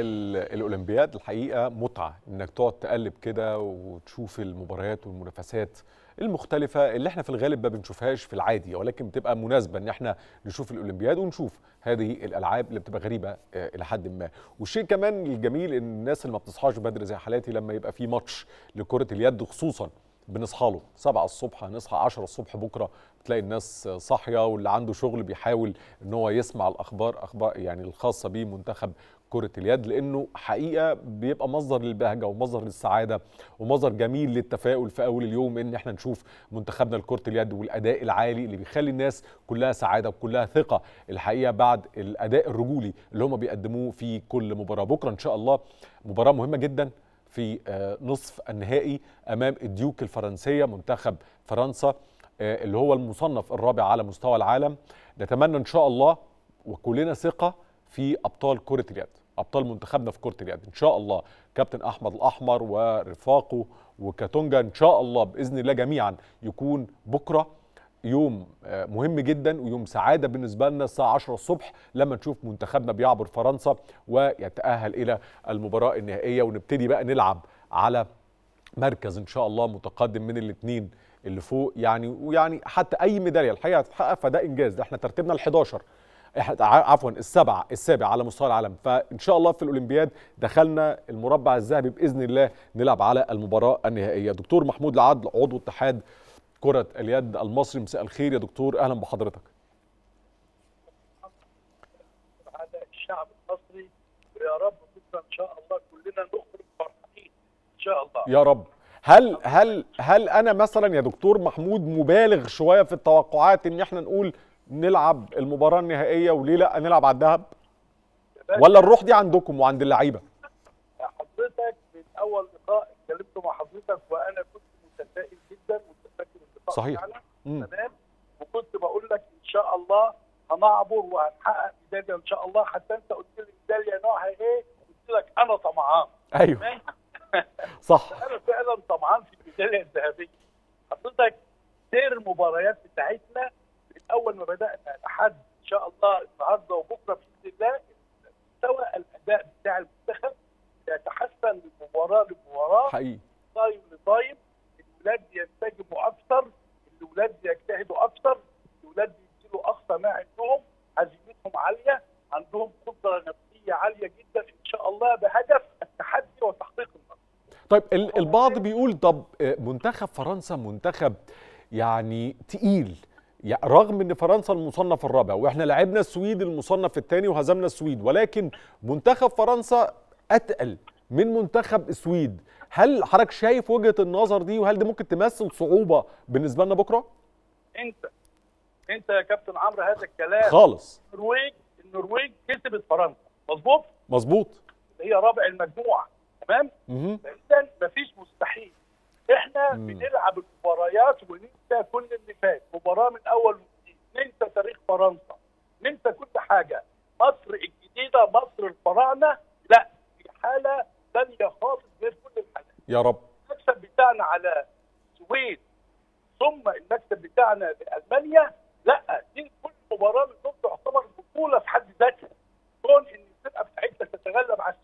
ال- الأولمبياد الحقيقة متعة إنك تقعد تقلب كده وتشوف المباريات والمنافسات المختلفة اللي إحنا في الغالب ما بنشوفهاش في العادي ولكن بتبقى مناسبة إن إحنا نشوف الأولمبياد ونشوف هذه الألعاب اللي بتبقى غريبة آه، إلى حد ما. والشيء كمان الجميل إن الناس اللي ما بتصحاش بدري زي حالاتي لما يبقى في ماتش لكرة اليد خصوصا بنصحى له 7 الصبح هنصحى 10 الصبح بكرة بتلاقي الناس صاحية واللي عنده شغل بيحاول إن هو يسمع الأخبار أخبار يعني الخاصة بمنتخب كرة اليد لأنه حقيقة بيبقى مصدر للبهجة ومصدر للسعادة ومصدر جميل للتفاؤل في أول اليوم إن إحنا نشوف منتخبنا لكرة اليد والأداء العالي اللي بيخلي الناس كلها سعادة وكلها ثقة. الحقيقة بعد الأداء الرجولي اللي هم بيقدموه في كل مباراة. بكرة إن شاء الله مباراة مهمة جدا في آه، نصف النهائي أمام الديوك الفرنسية منتخب فرنسا آه، اللي هو المصنف الرابع على مستوى العالم. نتمنى إن شاء الله وكلنا ثقة في أبطال كرة اليد أبطال منتخبنا في كرة اليد. إن شاء الله كابتن أحمد الأحمر ورفاقه وكاتونجا إن شاء الله بإذن الله جميعا يكون بكرة يوم آه، مهم جدا ويوم سعادة بالنسبة لنا الساعة 10 الصبح لما نشوف منتخبنا بيعبر فرنسا ويتأهل إلى المباراة النهائية. ونبتدي بقى نلعب على مركز إن شاء الله متقدم من الاثنين اللي فوق يعني ويعني حتى أي ميدالية الحقيقة هتتحقق فده إنجاز. ده إحنا ترتيبنا ال11 إحنا- ع- عفوا السبعه السابع على مستوى العالم. فإن شاء الله في الأولمبياد دخلنا المربع الذهبي بإذن الله نلعب على المباراة النهائية. دكتور محمود العدل عضو اتحاد كرة اليد المصري مساء الخير يا دكتور. أهلا بحضرتك. على الشعب المصري ويا رب إن شاء الله كلنا نخرج فرحانين إن شاء الله. يا رب. هل هل هل أنا مثلا يا دكتور محمود مبالغ شوية في التوقعات إن إحنا نقول نلعب المباراة النهائية وليه لأ نلعب على الذهب؟ ولا الروح دي عندكم وعند اللعيبة؟ حضرتك من أول لقاء اتكلمت مع حضرتك وأنا كنت متفائل جدا متفائل اللقاء صحيح. تمام؟ وكنت بقول لك إن شاء الله هنعبر وهنحقق ميداليه إن شاء الله. حتى أنت قلت لي ميداليه نوعها إيه؟ قلت لك أنا طمعان. أيوه؟ صح. أنا فعلا طمعان في الميداليه الذهبية. حضرتك سير المباريات بتاعتنا اول ما بدأنا لحد إن شاء الله النهارده وبكرة بإذن الله مستوى الأداء بتاع المنتخب يتحسن من مباراة لمباراة. حقيقي. طايم لطايم الولاد ينسجموا أكثر. الولاد يجتهدوا أكثر. الولاد يبذلوا أقصى ما عندهم. عزيمتهم عالية. عندهم قدرة نفسية عالية جدا إن شاء الله بهدف التحدي وتحقيق النصر طيب ال- البعض بيقول طب آه، منتخب فرنسا منتخب يعني تقيل. رغم إن فرنسا المصنف الرابع وإحنا لعبنا السويد المصنف الثاني وهزمنا السويد ولكن منتخب فرنسا أتقل من منتخب السويد. هل حضرتك شايف وجهة النظر دي وهل دي ممكن تمثل صعوبة بالنسبة لنا بكرة؟ أنت أنت يا كابتن عمرو هذا الكلام. خالص. النرويج النرويج كسبت فرنسا. مظبوط؟ مظبوط. هي رابع المجموعة. تمام. فاذا مفيش مستحيل. إحنا مم. بنلعب المباريات وننسى كل اللي فات. مباراة من أول وجديد ننسى تاريخ فرنسا. ننسى كل حاجة. مصر الجديدة مصر الفراعنة. لا في حالة ثانية خالص غير كل الحالات. يا رب. المكسب بتاعنا على السويد ثم المكسب بتاعنا لالمانيا لا دي كل مباراة منهم تعتبر بطولة في حد ذاتها. كون إن الفرقه بتاعتنا تتغلب على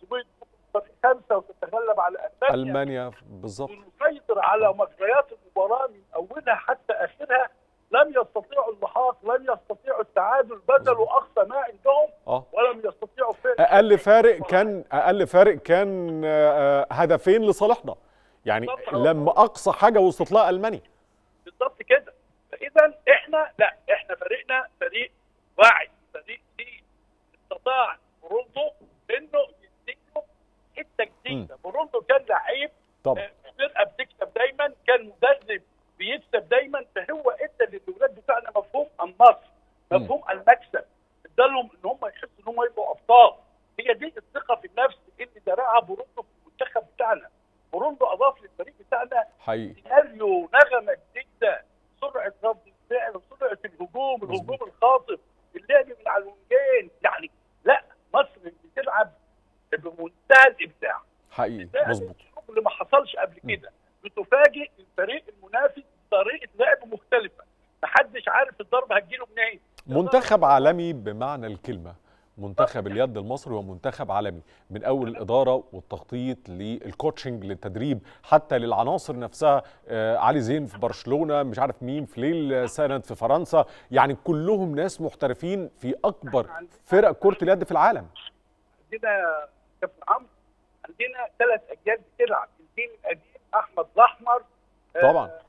خمسة وتتغلب على ألمانيا. ألمانيا بالظبط ونسيطر على مجريات المباراة من أولها حتى آخرها. لم يستطيعوا اللحاق لم يستطيعوا التعادل بذلوا أقصى ما عندهم. آه. ولم يستطيعوا فعل أقل فارق كان أقل فارق كان آه، هدفين لصالحنا يعني. لما أقصى حاجة وصلت لها ألمانيا. بالظبط كده. فاذا إحنا لا إحنا فريقنا فريق واعي فريق فيه استطاع يديله جديده برونتو كان لعيب طبعا. آه، فرقه بتكسب دايما كان مدرب بيكسب دايما فهو إدى للاولاد بتاعنا مفهوم النصر. مفهوم المكسب. ادالهم إن هم يحسوا إن هم يبقوا أبطال. هي دي الثقة في النفس اللي زرعها برونتو في المنتخب بتاعنا. برونتو أضاف للفريق بتاعنا حقيقي. حقيقي. مظبوط. اللي ما حصلش قبل كده. بتفاجئ الفريق المنافس بطريقة لعب مختلفة. محدش عارف الضربه هتجيله منين. منتخب عالمي بمعنى الكلمة. منتخب اليد المصري هو منتخب عالمي. من أول الإدارة والتخطيط للكوتشنج للتدريب حتى للعناصر نفسها. آه علي زين في برشلونة مش عارف مين في ليل سند في فرنسا. يعني كلهم ناس محترفين في أكبر فرق كرة اليد في العالم. عندنا كابتن عمرو عندنا ثلاث أجيال بتلعب. الجيل القديم أحمد الأحمر طبعا. آه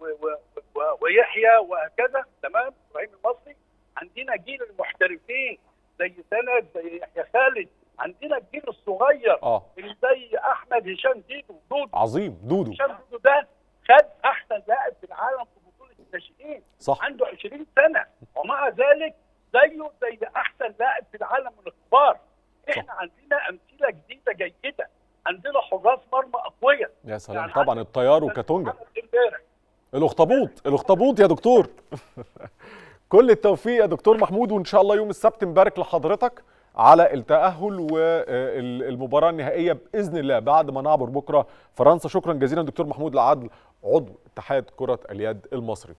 و ويحيى وهكذا. تمام؟ إبراهيم المصري. عندنا جيل المحترفين زي سند زي يحيى خالد. عندنا الجيل الصغير آه. اللي زي أحمد هشام زيدو دودو عظيم. دودو. هشام زيدو ده خد أحسن لاعب في العالم في بطولة الناشئين صح عنده 20 سنه ومع ذلك زيه زي احسن لاعب في العالم من الكبار إحنا عندنا امثله جديده جيده عندنا حراس مرمى اقوياء يا سلام. طبعا الطيار وكاتونجا. الأخطبوط. الأخطبوط يا دكتور. كل التوفيق يا دكتور محمود وإن شاء الله يوم السبت نبارك لحضرتك على التأهل والمباراة النهائية بإذن الله. بعد ما نعبر بكرة فرنسا. شكرا جزيلا دكتور محمود العدل عضو اتحاد كرة اليد المصري.